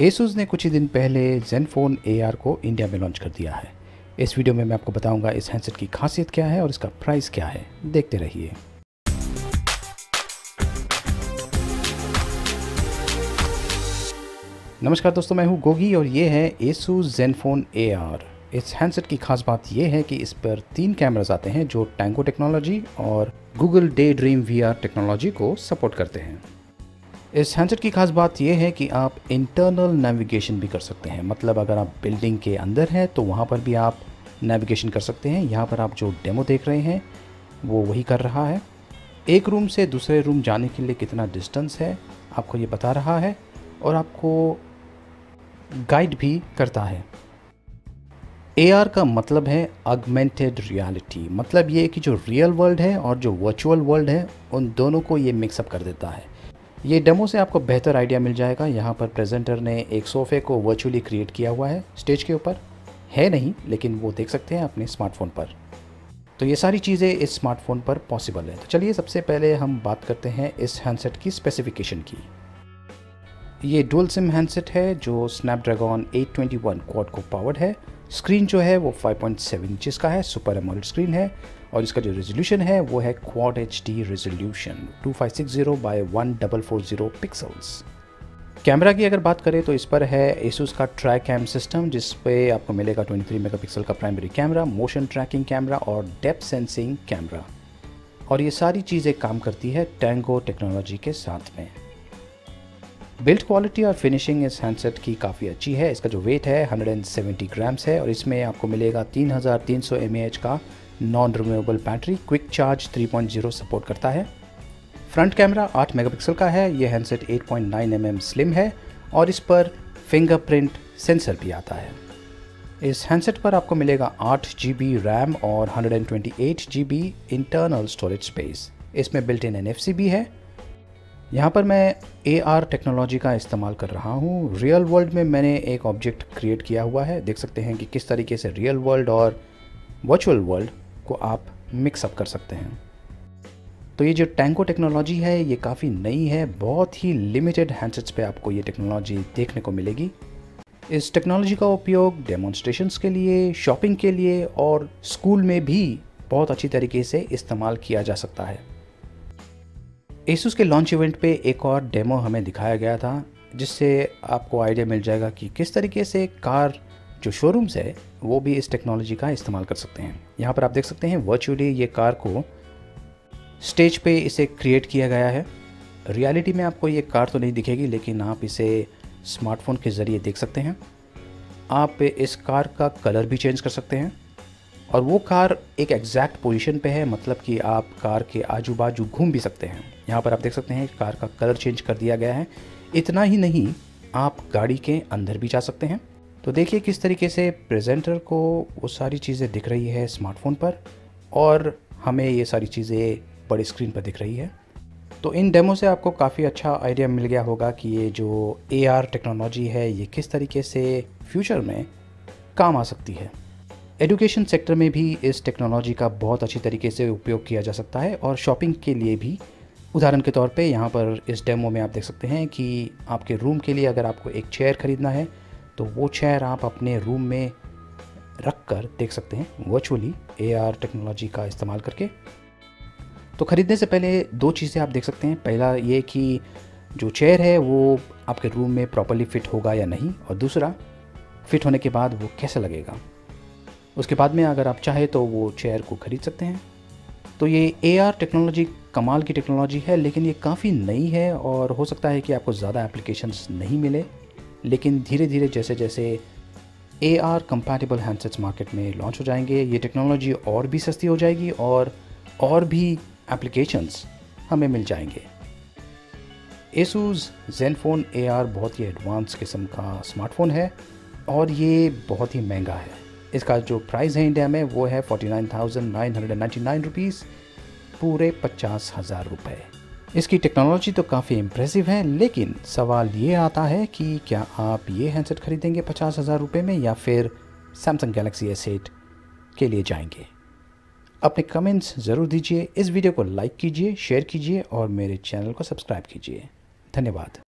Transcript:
Asus ने कुछ ही दिन पहले जेनफोन ए को इंडिया में लॉन्च कर दिया है। इस वीडियो में मैं आपको बताऊँगा इस हैंडसेट की खासियत क्या है और इसका प्राइस क्या है। देखते रहिए। नमस्कार दोस्तों, मैं हूँ गोगी और ये है एसूस जेनफोन ए इस हैंडसेट की खास बात यह है कि इस पर तीन कैमराज आते हैं जो टैंगो टेक्नोलॉजी और Google day dream V technology को सपोर्ट करते हैं। इस हैंडसेट की खास बात यह है कि आप इंटरनल नेविगेशन भी कर सकते हैं। मतलब अगर आप बिल्डिंग के अंदर हैं तो वहाँ पर भी आप नेविगेशन कर सकते हैं। यहाँ पर आप जो डेमो देख रहे हैं, वो वही कर रहा है। एक रूम से दूसरे रूम जाने के लिए कितना डिस्टेंस है, आपको ये बता रहा है और आपको गाइड भी करता है। एआर का मतलब है अगमेंटेड रियलिटी मतलब ये कि जो रियल वर्ल्ड है और जो वर्चुअल वर्ल्ड है, उन दोनों को ये मिक्सअप कर देता है। ये डेमो से आपको बेहतर आइडिया मिल जाएगा। यहाँ पर प्रेजेंटर ने एक सोफ़े को वर्चुअली क्रिएट किया हुआ है स्टेज के ऊपर। है नहीं, लेकिन वो देख सकते हैं अपने स्मार्टफ़ोन पर। तो ये सारी चीज़ें इस स्मार्टफ़ोन पर पॉसिबल है। तो चलिए सबसे पहले हम बात करते हैं इस हैंडसेट की स्पेसिफिकेशन की। ये डुअल सिम हैंडसेट है, जो स्नैपड्रैगन 821 क्वाड को पावर्ड है। स्क्रीन जो है वो 5.7 इंचेस का है सुपर एमोलेड स्क्रीन है। और इसका जो रेजोल्यूशन है, वो है quad H D resolution two five six zero by one double four zero pixels camera की अगर बात करें तो इस पर है एसूस का ट्राई कैम सिस्टम जिस पे आपको मिलेगा 23 मेगापिक्सल का primary camera motion tracking camera और डेप्थ सेंसिंग कैमरा और ये सारी चीज़ें काम करती है टैंगो टेक्नोलॉजी के साथ में। बिल्ड क्वालिटी और फिनिशिंग इस हैंडसेट की काफ़ी अच्छी है। इसका जो वेट है 170 ग्राम्स है और इसमें आपको मिलेगा 3300 mAh का non removable battery quick charge 3.0 support करता है। फ्रंट कैमरा 8 मेगापिक्सल का है यह हैंडसेट 8.9 mm स्लिम है और इस पर फिंगरप्रिंट सेंसर भी आता है। इस हैंडसेट पर आपको मिलेगा आठ जी रैम और 128 जी इंटरनल स्टोरेज स्पेस इसमें बिल्ट इन NFC भी है यहाँ पर मैं ए आर टेक्नोलॉजी का इस्तेमाल कर रहा हूँ। रियल वर्ल्ड में मैंने एक ऑब्जेक्ट क्रिएट किया हुआ है। देख सकते हैं कि किस तरीके से रियल वर्ल्ड और वर्चुअल वर्ल्ड को आप मिक्सअप कर सकते हैं। तो ये जो टैंको टेक्नोलॉजी है, ये काफ़ी नई है। बहुत ही लिमिटेड हैंडसेट्स पे आपको ये टेक्नोलॉजी देखने को मिलेगी। इस टेक्नोलॉजी का उपयोग डेमोन्स्ट्रेशंस के लिए शॉपिंग के लिए और स्कूल में भी बहुत अच्छी तरीके से इस्तेमाल किया जा सकता है। एसूस के लॉन्च इवेंट पे एक और डेमो हमें दिखाया गया था, जिससे आपको आइडिया मिल जाएगा कि किस तरीके से कार जो शोरूम्स है, वो भी इस टेक्नोलॉजी का इस्तेमाल कर सकते हैं। यहाँ पर आप देख सकते हैं वर्चुअली ये कार को स्टेज पे इसे क्रिएट किया गया है। रियलिटी में आपको ये कार तो नहीं दिखेगी, लेकिन आप इसे स्मार्टफ़ोन के ज़रिए देख सकते हैं। आप इस कार का कलर भी चेंज कर सकते हैं। और वो कार एक एग्जैक्ट पोजीशन पे है मतलब कि आप कार के आजू बाजू घूम भी सकते हैं। यहाँ पर आप देख सकते हैं कार का कलर चेंज कर दिया गया है। इतना ही नहीं, आप गाड़ी के अंदर भी जा सकते हैं। तो देखिए किस तरीके से प्रेजेंटर को वो सारी चीज़ें दिख रही है स्मार्टफ़ोन पर, और हमें ये सारी चीज़ें बड़ी स्क्रीन पर दिख रही है। तो इन डेमो से आपको काफ़ी अच्छा आइडिया मिल गया होगा कि ये जो एआर टेक्नोलॉजी है, ये किस तरीके से फ्यूचर में काम आ सकती है। एजुकेशन सेक्टर में भी इस टेक्नोलॉजी का बहुत अच्छी तरीके से उपयोग किया जा सकता है और शॉपिंग के लिए भी। उदाहरण के तौर पे यहाँ पर इस डेमो में आप देख सकते हैं कि आपके रूम के लिए अगर आपको एक चेयर ख़रीदना है तो वो चेयर आप अपने रूम में रख कर देख सकते हैं वर्चुअली ए टेक्नोलॉजी का इस्तेमाल करके। तो ख़रीदने से पहले दो चीज़ें आप देख सकते हैं। पहला ये कि जो चेयर है, वो आपके रूम में प्रॉपरली फ़िट होगा या नहीं? और दूसरा फ़िट होने के बाद वो कैसा लगेगा? उसके बाद में अगर आप चाहें तो वो चेयर को ख़रीद सकते हैं। तो ये ए आर टेक्नोलॉजी कमाल की टेक्नोलॉजी है, लेकिन ये काफ़ी नई है और हो सकता है कि आपको ज़्यादा एप्लीकेशंस नहीं मिले। लेकिन धीरे धीरे जैसे जैसे A R compatible handsets market में लॉन्च हो जाएँगे, ये टेक्नोलॉजी और भी सस्ती हो जाएगी और और भी एप्लीकेशंस हमें मिल जाएँगे। एसूस जेनफोन ए बहुत ही एडवांस किस्म का स्मार्टफ़ोन है और ये बहुत ही महँगा है। इसका जो प्राइस है इंडिया में, वो है forty nine thousand nine hundred ninety nine rupees पूरे पचास हज़ार रुपये इसकी टेक्नोलॉजी तो काफ़ी इम्प्रेसिव है, लेकिन सवाल ये आता है कि क्या आप ये हैंडसेट खरीदेंगे पचास हज़ार रुपये में या फिर सैमसंग गैलेक्सी एस एट के लिए जाएँगे? अपने कमेंट्स ज़रूर दीजिए, इस वीडियो को लाइक कीजिए शेयर कीजिए और मेरे चैनल को सब्सक्राइब कीजिए। धन्यवाद।